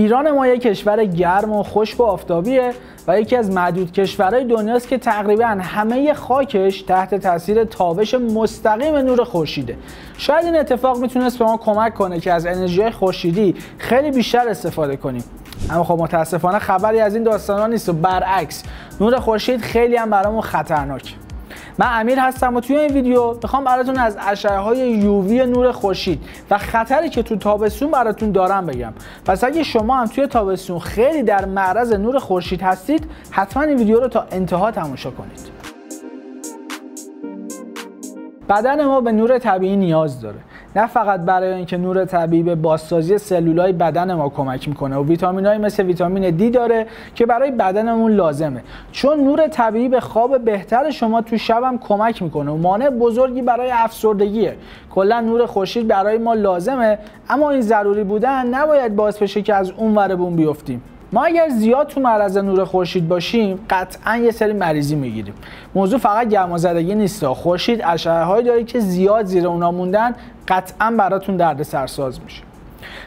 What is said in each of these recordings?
ایران ما یک کشور گرم و خشک و آفتابیه و یکی از معدود کشورهای دنیاست که تقریبا همه خاکش تحت تاثیر تابش مستقیم نور خورشیده. شاید این اتفاق می‌تونست به ما کمک کنه که از انرژی خورشیدی خیلی بیشتر استفاده کنیم. اما خب متاسفانه خبری از این داستان نیست و برعکس نور خورشید خیلی هم برامون خطرناک من امیر هستم و توی این ویدیو می‌خوام براتون از اشعه های یووی نور خورشید و خطری که تو تابستون براتون دارم بگم. پس اگه شما هم توی تابستون خیلی در معرض نور خورشید هستید حتما این ویدیو رو تا انتها تماشا کنید. بدن ما به نور طبیعی نیاز داره. نه فقط برای اینکه نور طبیعی به بازسازی سلولای بدن ما کمک می‌کنه و ویتامینایی مثل ویتامین دی داره که برای بدنمون لازمه. چون نور طبیعی به خواب بهتر شما تو شبم کمک می‌کنه و مانع بزرگی برای افسردگیه. کلا نور خورشید برای ما لازمه اما این ضروری بودن نباید باعث بشه که از اون ور بون بیفتیم. ما اگر زیاد تو معرض نور خورشید باشیم قطعا یه سری مریضی می‌گیریم. موضوع فقط گرمازدگی نیست. خورشید اشعه هایی داره که زیاد زیر اونا موندن قطعا براتون درد سرساز میشه.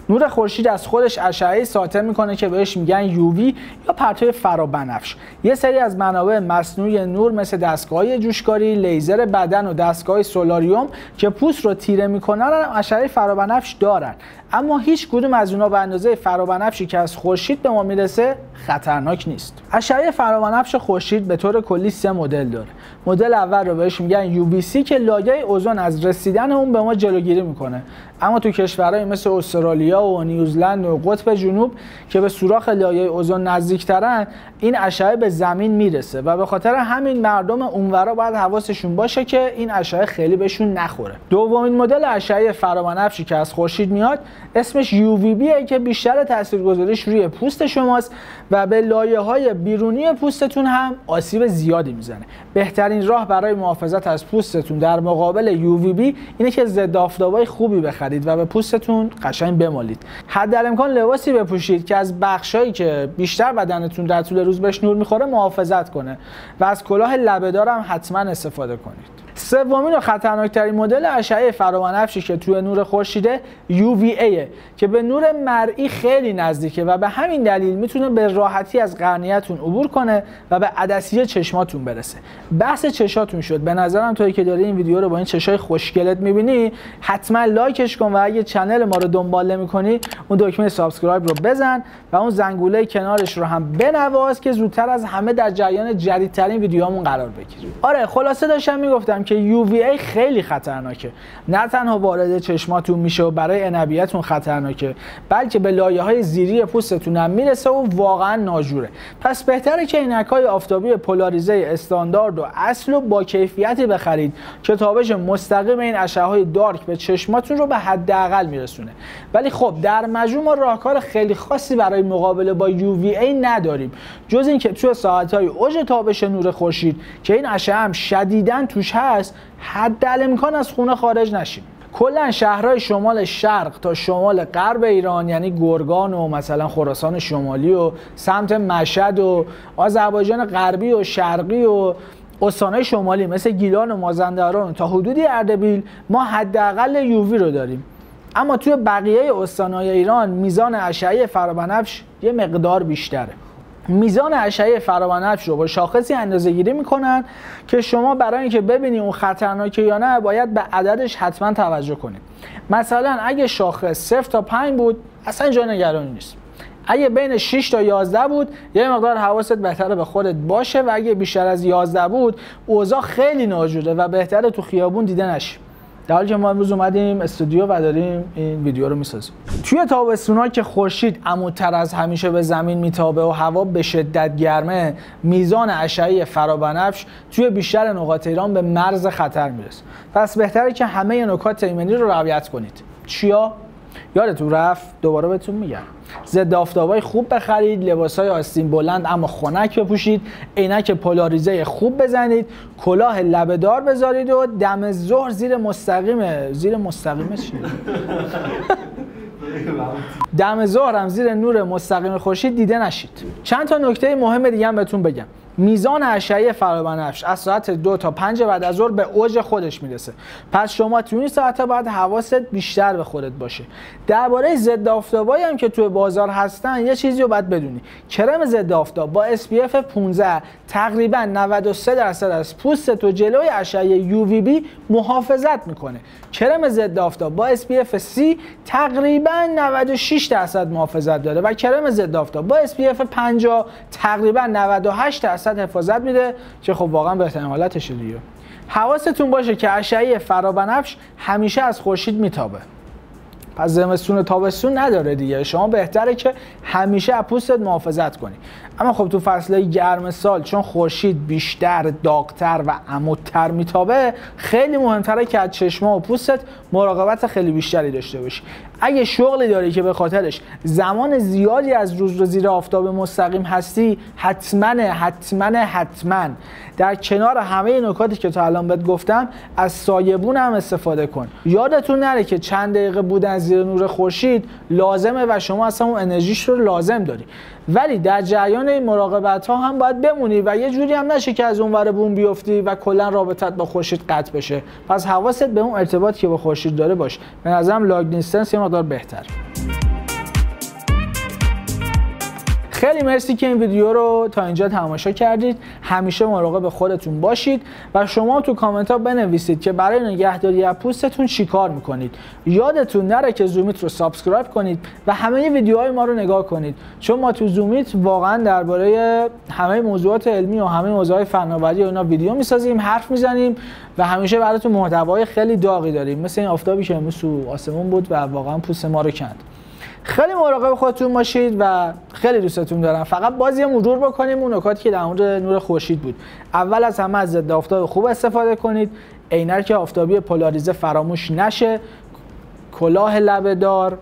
نور خورشید از خودش اشعه ساطع می‌کنه که بهش میگن یووی یا پرتو فرابنفش. یه سری از منابع مصنوعی نور مثل دستگاه جوشکاری لیزر بدن و دستگاه سولاریوم که پوست رو تیره می‌کنن اشعه فرابنفش دارن. اما هیچ کدوم از اونها به اندازه فرابنفشی که از خورشید به ما می‌رسه خطرناک نیست. اشعه فرابنفش خورشید به طور کلی سه مدل داره. مدل اول رو بهش میگن UVC که لایه اوزون از رسیدن اون به ما جلوگیری می‌کنه. اما تو کشورهای مثل استرالیا و نیوزلند و قطب جنوب که به سوراخ لایه اوزون نزدیکترن این اشعه به زمین می‌رسه و به خاطر همین مردم اونورا باید حواسشون باشه که این اشعه خیلی بهشون نخوره. دومین مدل اشعه فرابنفشی که از خورشید میاد اسمش UVB که بیشتر تاثیرگذاریش روی پوست شماست و به لایه های بیرونی پوستتون هم آسیب زیادی می‌زنه. بهترین راه برای محافظت از پوستتون در مقابل UVB اینه که ضد آفتابای خوبی بخرید و به پوستتون قشنگ بمالید. حد امکان لباسی بپوشید که از بخشایی که بیشتر بدنتون در طول روز بهش نور می‌خوره محافظت کنه و از کلاه لبهدار هم حتما استفاده کنید. سومین و خطرناکترین مدل اشعه فرابنفشی که توی نور خورشیده UVA که به نور مرئی خیلی نزدیکه و به همین دلیل می‌تونه به راحتی از قرنیتون عبور کنه و به عدسی چشماتون برسه. بحث چشاتون شد. به نظرم توی که داری این ویدیو رو با این چشای خوشگلت می‌بینی حتما like ش کن و اگه channel ما رو دنبال نمی‌کنی اون دکمه subscribe رو بزن و اون زنگوله کنارش رو هم بنواز که زودتر از همه در جریان جدیدترین ویدیوهامون قرار بگیری آره خلاصه داشتم می‌گفتم که UVA خیلی خطرناکه. نه تنها وارد چشماتون میشه و برای انبیهتون خطرناکه بلکه به لایه های زیری پوستتون هم می‌رسه و واقعا ناجوره. پس بهتره که عینک های آفتابی پولاریزه استاندارد و اصل و با کیفیتی بخرید که تابش مستقیم این اشعه های دارک به چشماتون رو به حداقل میرسونه. ولی خب در مجموع ما راهکار خیلی خاصی برای مقابله با UVA نداریم. جز اینکه توی ساعت های اوج تابش نور خورشید که این اشعه هم شدیداً توش هست حد امکان از خونه خارج نشیم. کلا شهرهای شمال شرق تا شمال غرب ایران یعنی گرگان و مثلا خراسان شمالی و سمت مشهد و آذربایجان غربی و شرقی و استانهای شمالی مثل گیلان و مازندران. تا حدودی اردبیل ما حداقل یووی رو داریم. اما توی بقیه استانهای ایران میزان اشعه فرابنفش یه مقدار بیشتره. میزان اشعه فرابنفش رو با شاخصی اندازه گیری می‌کنن که شما برای اینکه ببینی اون خطرناکه یا نه باید به عددش حتما توجه کنید مثلا اگه شاخص 0 تا 5 بود اصلا جای نگرانی نیست. اگه بین 6 تا 11 بود یه مقدار حواست بهتره به خودت باشه و اگه بیشتر از 11 بود اوضاع خیلی ناجوره و بهتره تو خیابون دیده در حالی که ما امروز اومدیم استودیو و داریم این ویدیو رو می‌سازیم. توی تابستونا که خورشید عمودتر از همیشه به زمین میتابه و هوا به شدت گرمه میزان اشعه فرابنفش توی بیشتر نقاط ایران به مرز خطر می‌رسه. پس بهتره که همه نکات ایمنی رو رعایت کنید. چیا؟ یادتون رفت؟ دوباره بهتون میگم. ضد آفتابای خوب بخرید لباسای آستین بلند اما خنک بپوشید عینک پولاریزه خوب بزنید کلاه لبهدار بذارید و دم ظهر زیر مستقیم زیر مستقیم دم ظهر هم زیر نور مستقیم خورشید دیده نشید. چند تا نکته مهم دیگه هم بهتون بگم. میزان اشعه فرابنفش از ساعت دو تا پنج بعد از ظهر به اوج خودش می‌رسه. پس شما تو این ساعت باید حواست بیشتر به خودت باشه. درباره ضد آفتابایی هم که تو بازار هستن یه چیزی رو باید بدونی. کرم ضد آفتاب با SPF 15 تقریبا 93 درصد از پوست تو جلوی اشعه UVB محافظت می‌کنه. کرم ضد آفتاب با SPF 30 تقریبا 96 درصد محافظت داره و کرم ضد آفتاب با SPF 50 تقریبا 98 درصد حفاظت میده که خب واقعا بهترین حالتشه دیگه. حواستون باشه که اشعه فرابنفش همیشه از خورشید میتابه. پس زمستون و تابستون نداره دیگه. شما بهتره که همیشه از پوستت محافظت کنی. اما خب تو فصلهای گرم سال چون خورشید بیشتر داغتر و عمودتر میتابه خیلی مهمتره که از چشما و پوستت مراقبت خیلی بیشتری داشته باشی. اگه شغلی داری که به خاطرش زمان زیادی از روز رو زیر آفتاب مستقیم هستی حتما حتما حتما. در کنار همه نکاتی که تا الان بهت گفتم از سایبون هم استفاده کن. یادتون نره که چند دقیقه بودن زیر نور خورشید لازمه و شما اصلا اون انرژیش رو لازم داری. ولی در جریان این مراقبت ها هم باید بمونی و یه جوری هم نشه که از اونور بوم بیفتی و کلا رابطت با خورشید قطع بشه. پس حواست به اون ارتباطی که با خورشید داره باش. به نظرم long distance یه مقدار بهتر. خیلی مرسی که این ویدیو رو تا اینجا تماشا کردید. همیشه مراقب خودتون باشید و شما تو کامنت ها بنویسید که برای نگهداری از پوستتون چیکار می‌کنید. یادتون نره که زومیت رو subscribe کنید و همه ویدیوهای ما رو نگاه کنید. چون ما تو زومیت واقعا درباره همه موضوعات علمی و همه موضوعات فناوری و اینا ویدیو می‌سازیم حرف می‌زنیم و همیشه براتون محتوای خیلی داغی داریم. مثل این آفتابی که امروز تو آسمون بود و واقعا پوست ما رو کند. خیلی مراقب خودتون باشید و خیلی دوستتون دارم. فقط بازی یه مرور بکنیم اون نکاتی که در مورد نور خورشید بود. اول از همه از ضد آفتاب خوب استفاده کنید. عینک آفتابی پولاریزه فراموش نشه. کلاه لبه دار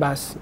بس.